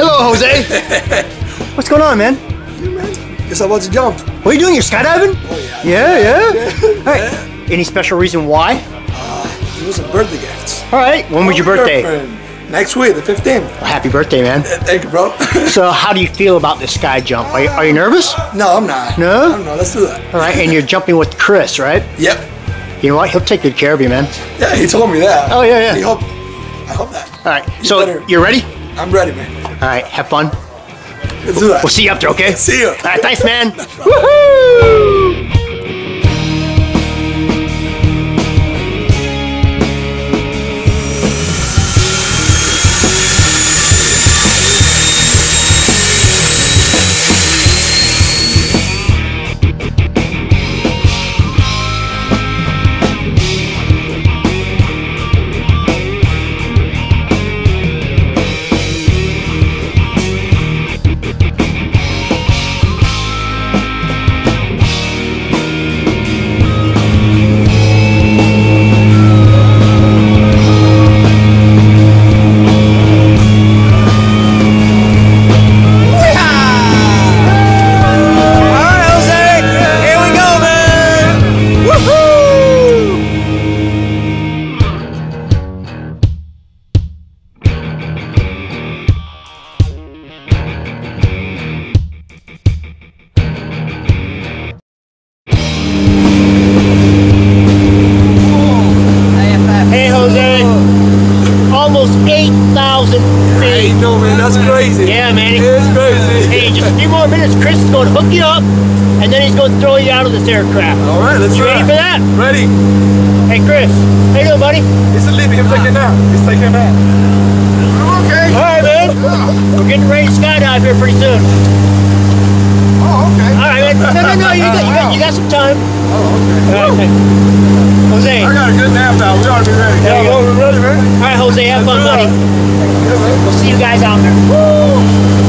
What's up? Hello, Jose. What's going on, man? You man? Guess I'm about to jump. What are you doing? You're skydiving? Oh Yeah, yeah. yeah. All right. Any special reason why? Uh, it was a birthday gift. All right. When was your birthday? girlfriend. Next week, the 15th. Well, happy birthday, man. Thank you, bro. So, how do you feel about this sky jump? Are you, are you nervous? no, I'm not. No? I'm not. Let's do that. All right. And you're jumping with Chris, right? Yep. You know what? He'll take good care of you, man. Yeah, he told me that. Oh, yeah, yeah. He hope, I hope that. All right. So, better- you're ready? I'm ready, man. All right. Have fun. Let's do that. We'll see you up there, okay? See you. All right. Thanks, man. Woohoo! Crazy. Yeah, man. It's crazy. Hey, just a few more minutes. Chris is going to hook you up, and then he's going to throw you out of this aircraft. All right, let's You try. ready for that? Ready. Hey, Chris. How you doing, buddy? He's sleeping. He's taking a nap. He's taking a nap. Okay. All right, man. We're getting ready to skydive here pretty soon. Oh, okay. All right, man. No, no, no. You got, you got, you got some time. Oh, okay. All right. Jose. I got a good nap now. We ought to be ready. There Yeah, we're ready, man. right, Jose. Have fun, buddy. We'll see you guys out there.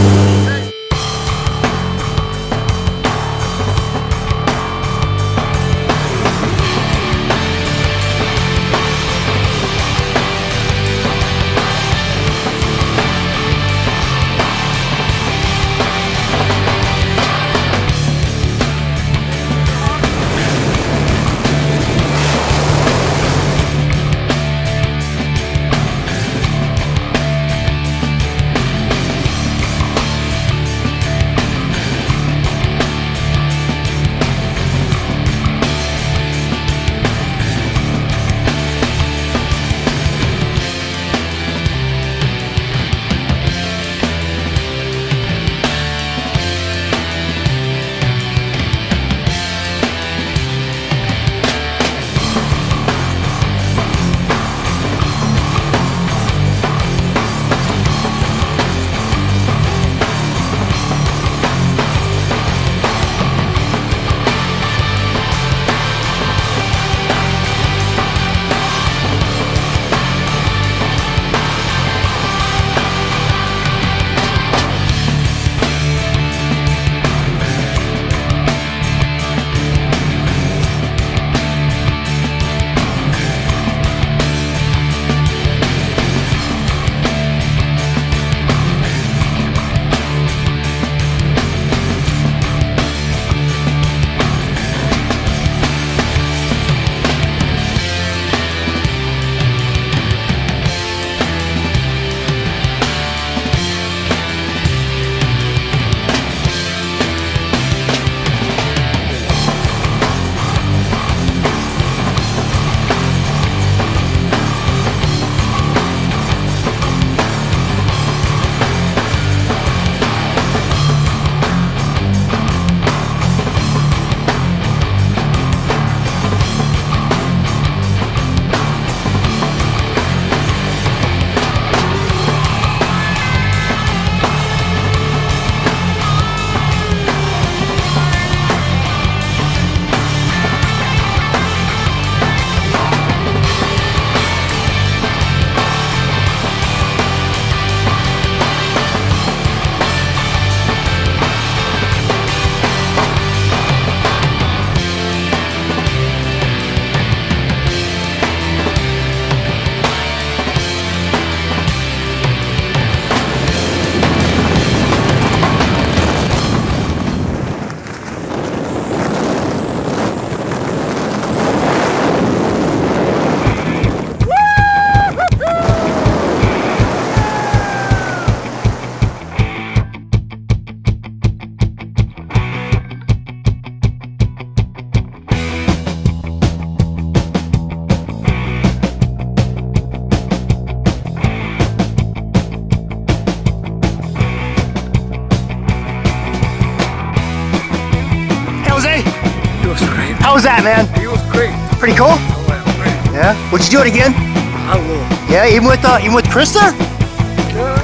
How was that, man? He was great. Pretty cool. Oh, great. Yeah. Would you do it again? I will. Yeah, even with uh, even with Chris there.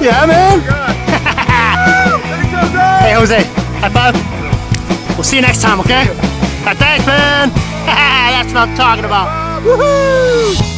Yeah. Yeah, man. Jose. Hey, Jose. High five. We'll see you next time, okay? Thanks, man. That's what I'm talking about. Woohoo!